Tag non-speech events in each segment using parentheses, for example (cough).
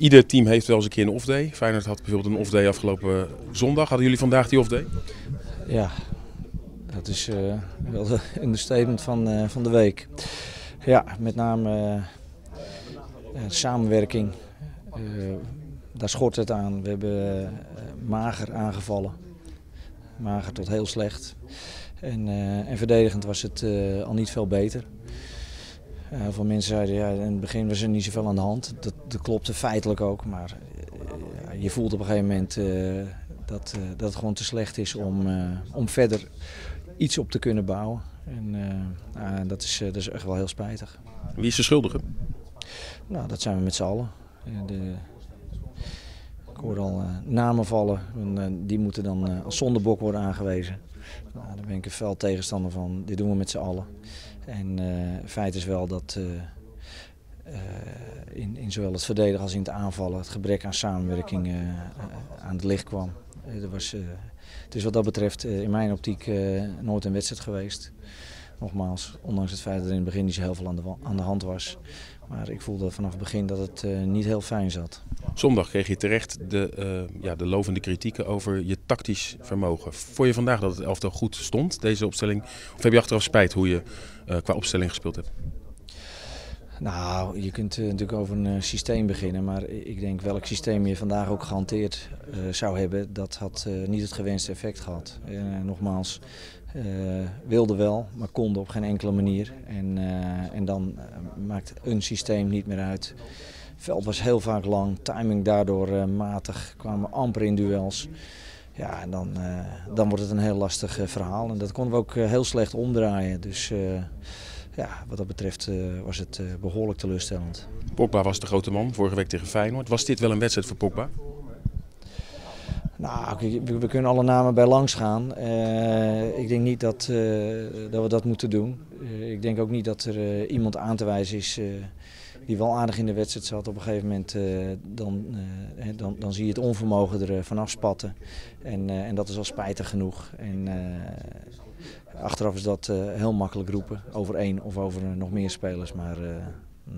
ieder team heeft wel eens een keer een off-day. Feyenoord had bijvoorbeeld een off-day afgelopen zondag. Hadden jullie vandaag die off-day? Ja, dat is uh, wel de (laughs) understatement van, uh, van de week. Ja, met name uh, samenwerking. daar schort het aan. We hebben mager aangevallen. Mager tot heel slecht. En, en verdedigend was het al niet veel beter. Heel veel mensen zeiden, ja, in het begin was er niet zoveel aan de hand. Dat, dat klopte feitelijk ook, maar je voelt op een gegeven moment dat, dat het gewoon te slecht is om, om verder iets op te kunnen bouwen. En uh, dat, is, dat is echt wel heel spijtig. Wie is de schuldige? Nou, dat zijn we met z'n allen. De, ik hoor al namen vallen. En, die moeten dan als zondebok worden aangewezen. Nou, daar ben ik een fel tegenstander van. Dit doen we met z'n allen. En feit is wel dat in, in zowel het verdedigen als in het aanvallen het gebrek aan samenwerking aan het licht kwam. er was het is wat dat betreft eh, in mijn optiek eh, nooit een wedstrijd geweest. Nogmaals, ondanks het feit dat er in het begin niet zo heel veel aan de, aan de hand was. Maar ik voelde vanaf het begin dat het uh, niet heel fijn zat. Zondag kreeg je terecht de, uh, ja, de lovende kritieken over je tactisch vermogen. Vond je vandaag dat het elftal goed stond, deze opstelling? Of heb je achteraf spijt hoe je uh, qua opstelling gespeeld hebt? Nou, je kunt natuurlijk over een systeem beginnen, maar ik denk welk systeem je vandaag ook gehanteerd zou hebben, dat had niet het gewenste effect gehad. nogmaals, wilde wel, maar konden op geen enkele manier. En, en dan maakt een systeem niet meer uit. Het veld was heel vaak lang, timing daardoor matig, kwamen amper in duels. Ja, en dan, dan wordt het een heel lastig verhaal. En dat konden we ook heel slecht omdraaien. Dus ja, wat dat betreft uh, was het uh, behoorlijk teleurstellend. Pogba was de grote man vorige week tegen Feyenoord. Was dit wel een wedstrijd voor Pogba? Nou, we, kunnen alle namen bij langs gaan. Uh, ik denk niet dat, dat we dat moeten doen. ik denk ook niet dat er iemand aan te wijzen is die wel aardig in de wedstrijd zat. Op een gegeven moment dan, dan, dan zie je het onvermogen er vanaf spatten. En, en dat is al spijtig genoeg. En, Achteraf is dat heel makkelijk roepen over één of over nog meer spelers, maar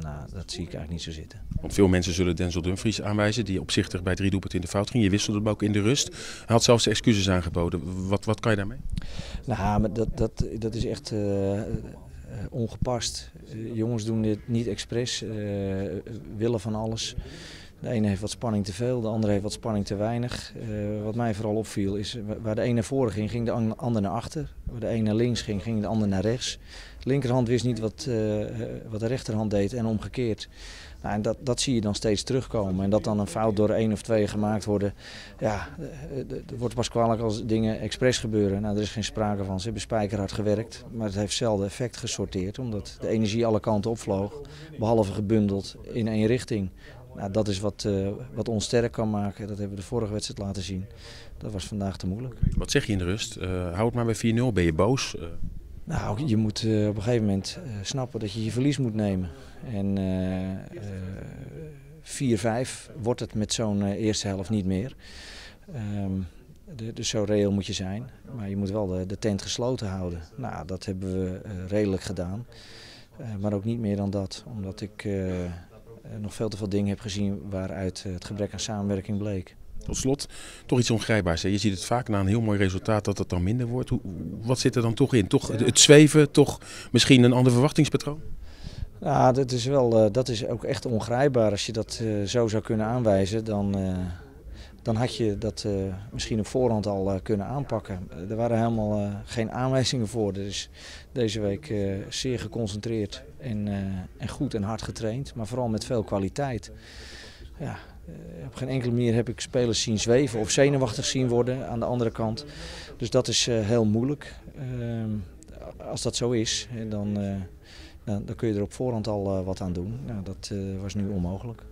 nou, dat zie ik eigenlijk niet zo zitten. Want veel mensen zullen Denzel Dumfries aanwijzen, die opzichtig bij drie doelpunten in de fout ging. Je wisselde hem ook in de rust. Hij had zelfs excuses aangeboden. Wat, wat kan je daarmee? Nou, maar dat, dat, dat is echt ongepast. jongens doen dit niet expres, willen van alles. De ene heeft wat spanning te veel, de andere heeft wat spanning te weinig. Uh, wat mij vooral opviel is, waar de een naar voren ging, ging de ander naar achter. Waar de een naar links ging, ging de ander naar rechts. De linkerhand wist niet wat, uh, wat de rechterhand deed en omgekeerd. Nou, en dat, dat zie je dan steeds terugkomen. En dat dan een fout door één of twee gemaakt worden. Ja, wordt pas kwalijk als dingen expres gebeuren. Nou, er is geen sprake van. Ze hebben spijkerhard gewerkt. Maar het heeft zelden effect gesorteerd. Omdat de energie alle kanten opvloog. Behalve gebundeld in één richting. Nou, dat is wat, uh, wat ons sterk kan maken. Dat hebben we de vorige wedstrijd laten zien. Dat was vandaag te moeilijk. Wat zeg je in de rust? Uh, hou het maar bij 4-0. Ben je boos? Uh... Nou, je moet op een gegeven moment snappen dat je je verlies moet nemen. En 4-5 wordt het met zo'n eerste helft niet meer. Um, de, dus zo reëel moet je zijn. Maar je moet wel de, de tent gesloten houden. Nou, dat hebben we redelijk gedaan. maar ook niet meer dan dat. Omdat ik eh, nog veel te veel dingen heb gezien waaruit eh, het gebrek aan samenwerking bleek. Tot slot, toch iets ongrijpbaars. Je ziet het vaak na een heel mooi resultaat dat het dan minder wordt. Hoe, wat zit er dan toch in? Toch het zweven, toch misschien een ander verwachtingspatroon? Ja, dat is, wel, uh, dat is ook echt ongrijpbaar. Als je dat zo zou kunnen aanwijzen, dan, dan had je dat misschien op voorhand al kunnen aanpakken. Er waren helemaal geen aanwijzingen voor. Dus deze week zeer geconcentreerd en, en goed en hard getraind, maar vooral met veel kwaliteit. Ja, op geen enkele manier heb ik spelers zien zweven of zenuwachtig zien worden aan de andere kant. Dus dat is heel moeilijk. Ehm, als dat zo is, dan, dan, dan, kun je er op voorhand al wat aan doen. Nou, dat was nu onmogelijk.